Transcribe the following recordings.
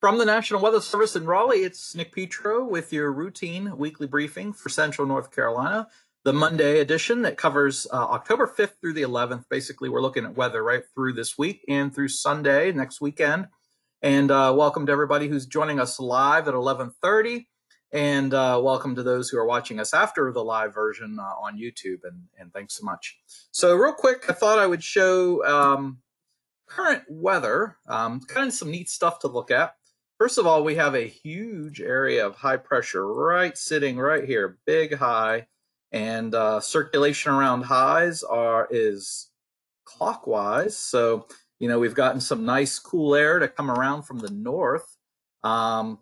From the National Weather Service in Raleigh, it's Nick Petro with your routine weekly briefing for Central North Carolina, the Monday edition that covers uh, October 5th through the 11th. Basically, we're looking at weather right through this week and through Sunday next weekend. And uh, welcome to everybody who's joining us live at 11:30, and uh, welcome to those who are watching us after the live version uh, on YouTube. And, and thanks so much. So, real quick, I thought I would show um, current weather, um, kind of some neat stuff to look at. First of all, we have a huge area of high pressure right sitting right here, big high, and uh, circulation around highs are is clockwise. So you know we've gotten some nice cool air to come around from the north, um,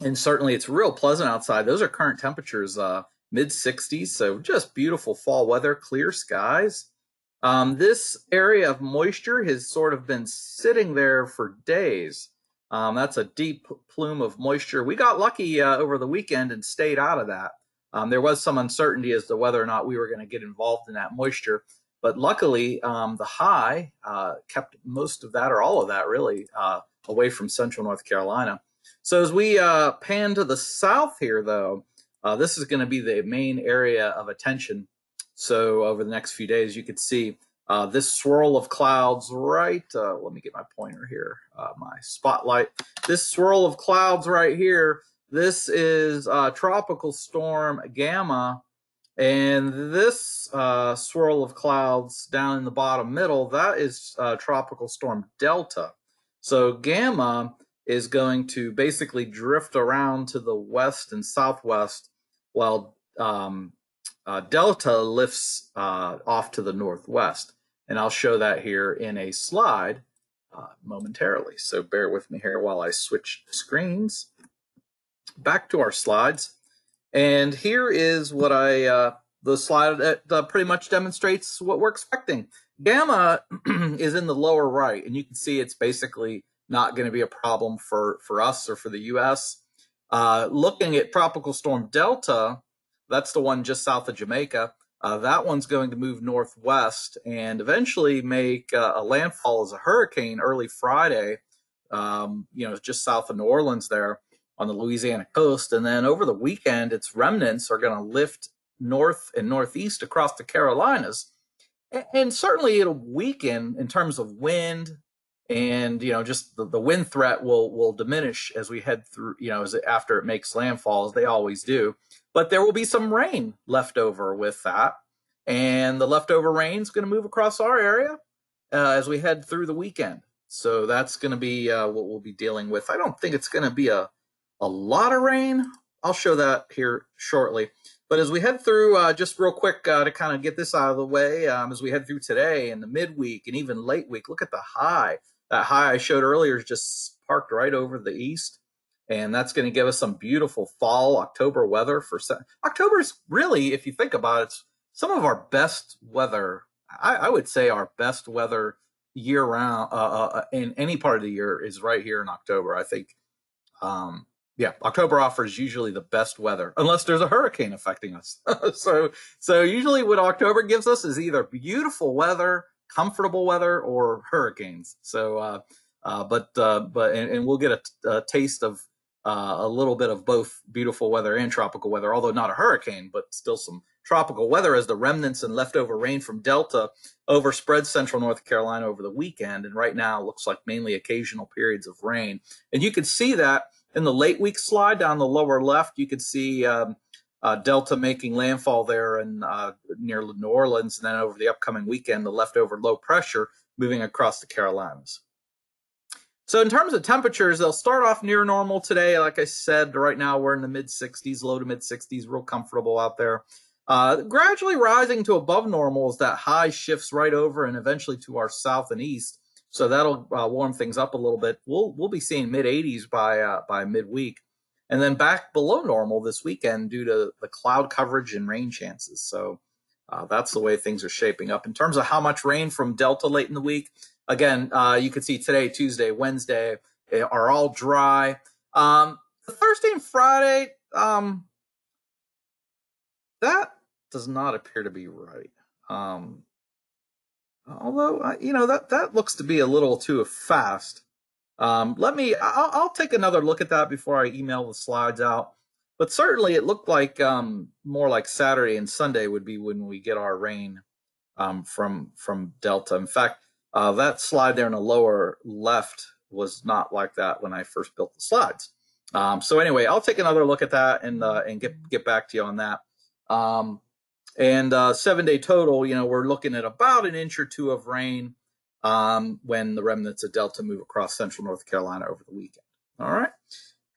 and certainly it's real pleasant outside. Those are current temperatures, uh, mid 60s, so just beautiful fall weather, clear skies. Um, this area of moisture has sort of been sitting there for days. Um, that's a deep plume of moisture. We got lucky uh, over the weekend and stayed out of that. Um, there was some uncertainty as to whether or not we were going to get involved in that moisture, but luckily um, the high uh, kept most of that or all of that really uh, away from central North Carolina. So as we uh, pan to the south here, though, uh, this is going to be the main area of attention. So over the next few days, you could see uh, this swirl of clouds right, uh, let me get my pointer here, uh, my spotlight. This swirl of clouds right here, this is uh, Tropical Storm Gamma. And this uh, swirl of clouds down in the bottom middle, that is uh, Tropical Storm Delta. So Gamma is going to basically drift around to the west and southwest while um, Delta lifts off to the northwest. And I'll show that here in a slide uh, momentarily. So bear with me here while I switch screens. Back to our slides. And here is what I, uh, the slide that uh, pretty much demonstrates what we're expecting. Gamma is in the lower right, and you can see it's basically not going to be a problem for, for us or for the U.S. Uh, looking at Tropical Storm Delta, that's the one just south of Jamaica. Uh, that one's going to move northwest and eventually make uh, a landfall as a hurricane early Friday, um, you know, just south of New Orleans there on the Louisiana coast. And then over the weekend, its remnants are going to lift north and northeast across the Carolinas. And, certainly it'll weaken in terms of wind and you know just the, the wind threat will will diminish as we head through you know as after it makes landfall as they always do but there will be some rain left over with that. And the leftover rain is going to move across our area uh, as we head through the weekend. So that's going to be uh, what we'll be dealing with. I don't think it's going to be a a lot of rain. I'll show that here shortly. But as we head through, uh, just real quick uh, to kind of get this out of the way, um, as we head through today and the midweek and even late week, look at the high. That high I showed earlier is just parked right over the east. And that's going to give us some beautiful fall October weather for se- October's really, if you think about it, some of our best weather. I, I would say our best weather year round uh, uh, uh, in any part of the year is right here in October. I think, um, yeah, October offers usually the best weather unless there's a hurricane affecting us. so, so usually what October gives us is either beautiful weather comfortable weather or hurricanes. So, uh, uh, but uh, but and, and, we'll get a taste of uh, a little bit of both beautiful weather and tropical weather, although not a hurricane, but still some tropical weather as the remnants and leftover rain from Delta overspread central North Carolina over the weekend. And right now, it looks like mainly occasional periods of rain. And you can see that in the late week slide down the lower left. You can see. Um, uh, Delta making landfall there and uh, near New Orleans, and then over the upcoming weekend, the leftover low pressure moving across the Carolinas. So in terms of temperatures, they'll start off near normal today. Like I said, right now we're in the mid 60s, low to mid 60s, real comfortable out there. Uh, gradually rising to above normal as that high shifts right over and eventually to our south and east. So that'll uh, warm things up a little bit. We'll we'll be seeing mid 80s by uh, by midweek and then back below normal this weekend due to the cloud coverage and rain chances. So uh, that's the way things are shaping up. In terms of how much rain from Delta late in the week, again, uh, you can see today, Tuesday, Wednesday eh, are all dry. Um, Thursday and Friday, um, that does not appear to be right. Um, although, uh, you know, that, that looks to be a little too fast. Um, let me, I'll, I'll, take another look at that before I email the slides out. But certainly it looked like um, more like Saturday and Sunday would be when we get our rain um, from from Delta. In fact, uh, that slide there in the lower left was not like that when I first built the slides. Um, so anyway, I'll take another look at that and uh, and get get back to you on that. Um, and uh, seven day total, you know, we're looking at about an inch or two of rain um, when the remnants of Delta move across central North Carolina over the weekend. All right.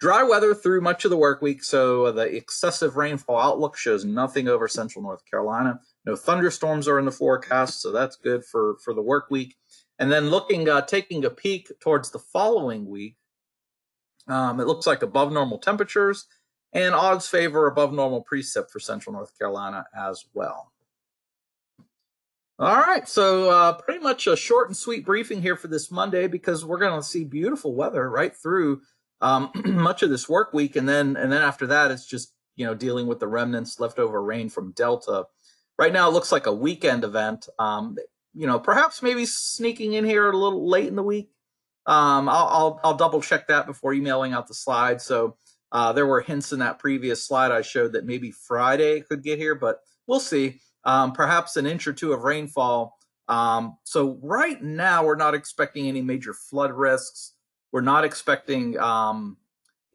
Dry weather through much of the work week, so the excessive rainfall outlook shows nothing over central North Carolina. No thunderstorms are in the forecast, so that's good for, for the work week. And then looking, uh, taking a peek towards the following week, um, it looks like above normal temperatures and odds favor above normal precip for central North Carolina as well. All right, so uh, pretty much a short and sweet briefing here for this Monday because we're going to see beautiful weather right through um, much of this work week, and then and then after that, it's just you know dealing with the remnants leftover rain from Delta. Right now, it looks like a weekend event. Um, you know, perhaps maybe sneaking in here a little late in the week. Um, I'll, I'll, I'll double check that before emailing out the slide. So uh, there were hints in that previous slide I showed that maybe Friday could get here, but we'll see. Um, perhaps an inch or two of rainfall. Um, so right now we're not expecting any major flood risks. We're not expecting um,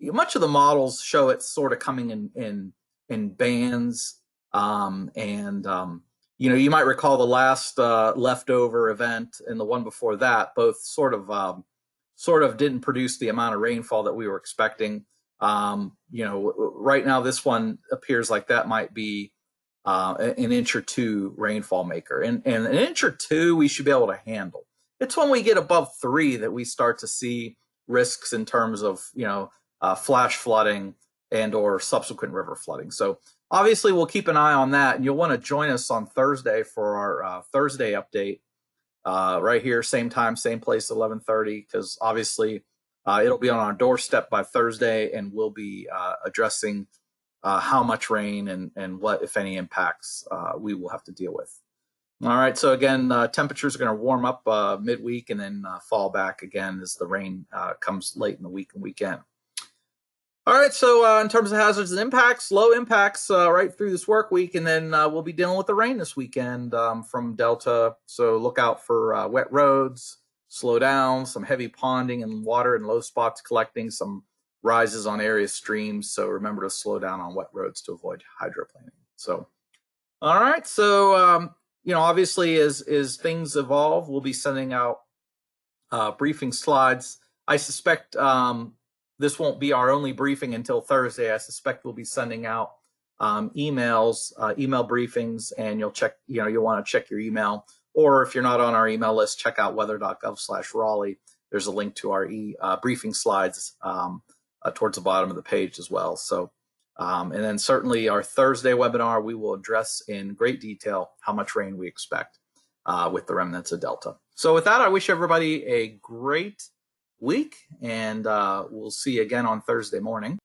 much of the models show it's sort of coming in in in bands um, and um, you know you might recall the last uh, leftover event and the one before that both sort of um, sort of didn't produce the amount of rainfall that we were expecting. Um, you know, right now this one appears like that might be uh, an inch or two rainfall maker, and and an inch or two we should be able to handle. It's when we get above three that we start to see risks in terms of you know uh, flash flooding and or subsequent river flooding. So obviously we'll keep an eye on that, and you'll want to join us on Thursday for our uh, Thursday update. Uh, right here, same time, same place, 11:30, because obviously uh, it'll be on our doorstep by Thursday, and we'll be uh, addressing uh, how much rain and, and what, if any, impacts we will have to deal with. All right, so again, uh, temperatures are going to warm up uh, midweek and then fall back again as the rain comes late in the week and weekend. All right, so uh, in terms of hazards and impacts, low impacts uh, right through this work week, and then uh, we'll be dealing with the rain this weekend um, from Delta. So look out for wet roads, slow down, some heavy ponding and water in low spots collecting, some rises on area streams. So remember to slow down on wet roads to avoid hydroplaning. So, all right. So, um, you know, obviously as, as things evolve, we'll be sending out uh, briefing slides. I suspect um, this won't be our only briefing until Thursday. I suspect we'll be sending out um, emails, uh, email briefings, and you'll check, you know, you'll want to check your email or if you're not on our email list, check out weather.gov slash Raleigh. There's a link to our e, uh, briefing slides um, uh, towards the bottom of the page as well. So, um, and then certainly our Thursday webinar, we will address in great detail how much rain we expect uh, with the remnants of Delta. So with that, I wish everybody a great week and uh, we'll see you again on Thursday morning.